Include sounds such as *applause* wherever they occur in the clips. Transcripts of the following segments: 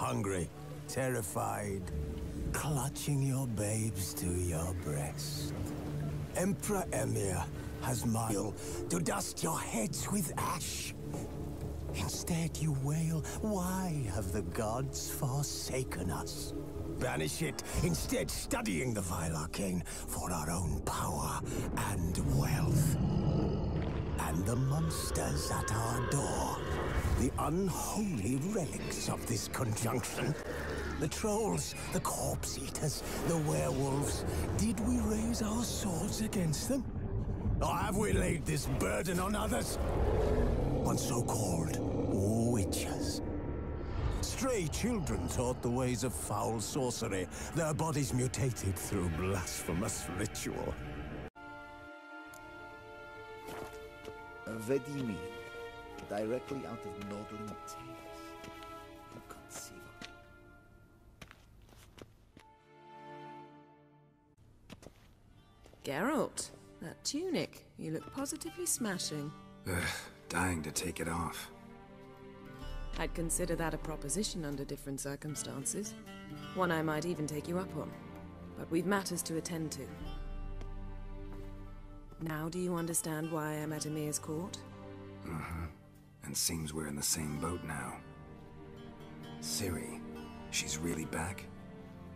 hungry, terrified, clutching your babes to your breast. Emperor Emhyr has mile to dust your heads with ash. Instead you wail, why have the gods forsaken us? Banish it, instead studying the vile arcane for our own power and wealth. And the monsters at our door, the unholy relics of this conjunction. The trolls, the corpse eaters, the werewolves. Did we raise our swords against them? Or have we laid this burden on others? On so-called witches. Stray children taught the ways of foul sorcery, their bodies mutated through blasphemous ritual. Vedymin, directly out of Nordling Tales. Inconceivable. Geralt, that tunic. You look positively smashing. Ugh, dying to take it off. I'd consider that a proposition under different circumstances. One I might even take you up on. But we've matters to attend to. Now do you understand why I'm at Emhyr's court? Uh-huh. And seems we're in the same boat now. Ciri, she's really back?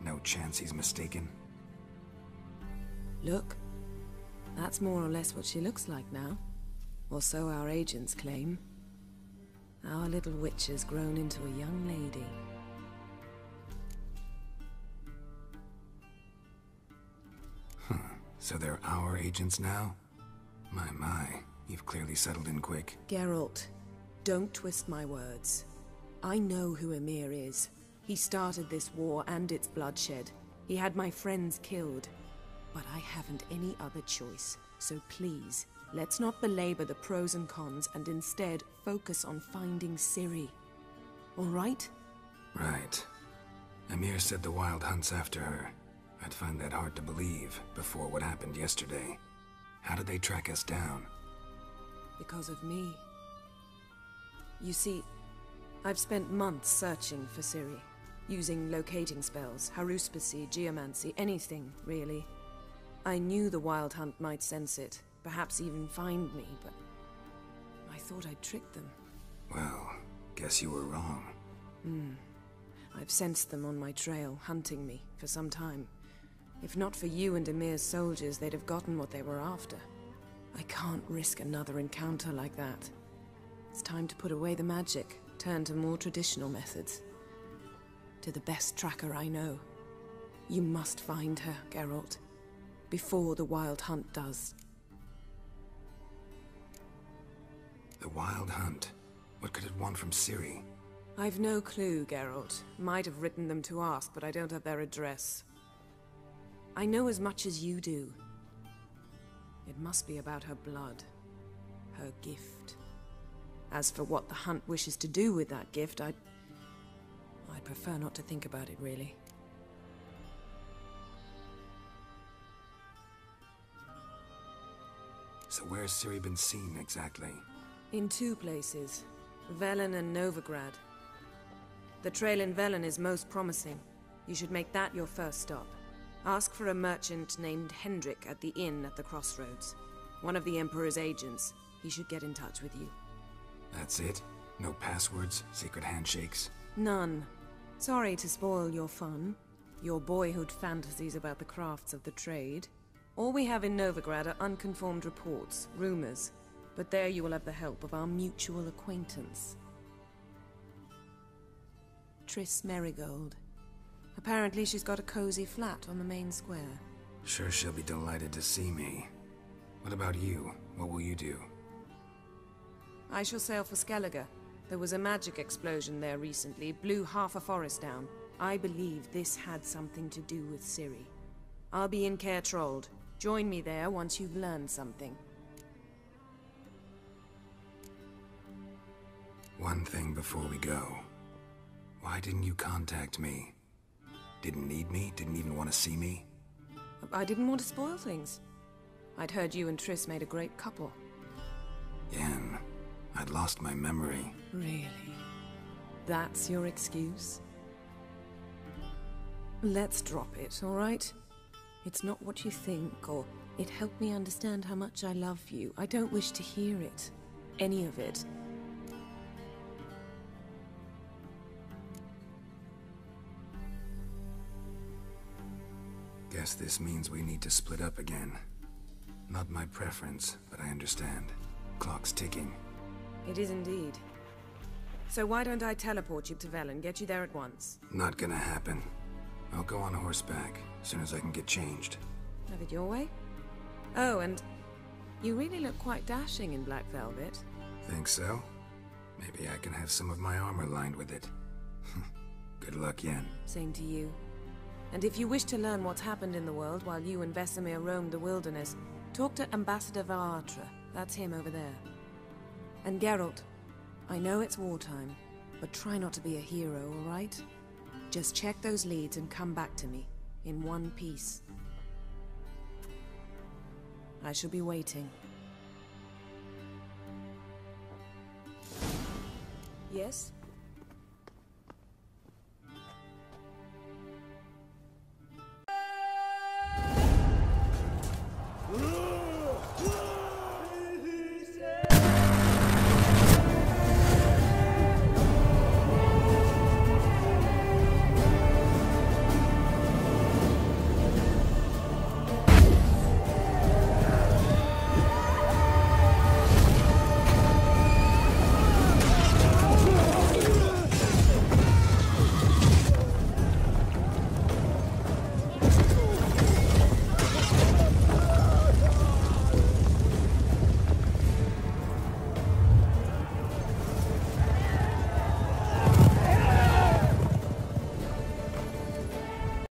No chance he's mistaken? Look, that's more or less what she looks like now. Or so our agents claim. Our little witch has grown into a young lady. So they're our agents now? My, my. You've clearly settled in quick. Geralt, don't twist my words. I know who Emhyr is. He started this war and its bloodshed. He had my friends killed. But I haven't any other choice. So please, let's not belabor the pros and cons and instead focus on finding Ciri. All right? Right. Emhyr said the Wild Hunt's after her. I'd find that hard to believe before what happened yesterday. How did they track us down? Because of me. You see, I've spent months searching for Ciri. Using locating spells, haruspicy, geomancy, anything, really. I knew the Wild Hunt might sense it, perhaps even find me, but... I thought I'd tricked them. Well, guess you were wrong. Hmm. I've sensed them on my trail, hunting me, for some time. If not for you and Emhyr's soldiers, they'd have gotten what they were after. I can't risk another encounter like that. It's time to put away the magic, turn to more traditional methods. To the best tracker I know. You must find her, Geralt. Before the Wild Hunt does. The Wild Hunt? What could it want from Ciri? I've no clue, Geralt. Might have written them to ask, but I don't have their address. I know as much as you do. It must be about her blood. Her gift. As for what the Hunt wishes to do with that gift, I'd... I'd prefer not to think about it, really. So where's Ciri been seen, exactly? In two places. Velen and Novigrad. The trail in Velen is most promising. You should make that your first stop. Ask for a merchant named Hendrik at the inn at the crossroads. One of the Emperor's agents. He should get in touch with you. That's it? No passwords, secret handshakes? None. Sorry to spoil your fun. Your boyhood fantasies about the crafts of the trade. All we have in Novigrad are unconformed reports, rumors. But there you will have the help of our mutual acquaintance. Triss Merigold. Apparently she's got a cozy flat on the main square. Sure she'll be delighted to see me. What about you? What will you do? I shall sail for Skellige. There was a magic explosion there recently, blew half a forest down. I believe this had something to do with Ciri. I'll be in Caer. Join me there once you've learned something. One thing before we go. Why didn't you contact me? Didn't need me? Didn't even want to see me? I didn't want to spoil things. I'd heard you and Triss made a great couple. Yen, I'd lost my memory. Really? That's your excuse? Let's drop it, all right? It's not what you think, or it helped me understand how much I love you. I don't wish to hear it. Any of it. Guess this means we need to split up again. Not my preference, but I understand. Clock's ticking. It is indeed. So why don't I teleport you to Velen, get you there at once? Not gonna happen. I'll go on horseback, as soon as I can get changed. Have it your way? Oh, and you really look quite dashing in black velvet. Think so? Maybe I can have some of my armor lined with it. *laughs* Good luck, Yen. Same to you. And if you wish to learn what's happened in the world while you and Vesemir roamed the wilderness, talk to Ambassador var Attre. That's him over there. And Geralt, I know it's wartime, but try not to be a hero, all right? Just check those leads and come back to me, in one piece. I shall be waiting. Yes?